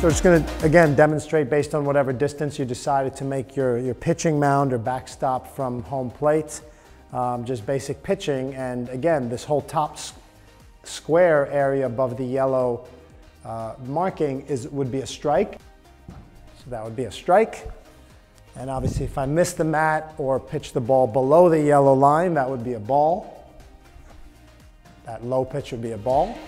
So it's going to, again, demonstrate based on whatever distance you decided to make your, your pitching mound or backstop from home plate. Um, just basic pitching. And again, this whole top square area above the yellow uh, marking is, would be a strike. So that would be a strike. And obviously if I miss the mat or pitch the ball below the yellow line, that would be a ball. That low pitch would be a ball.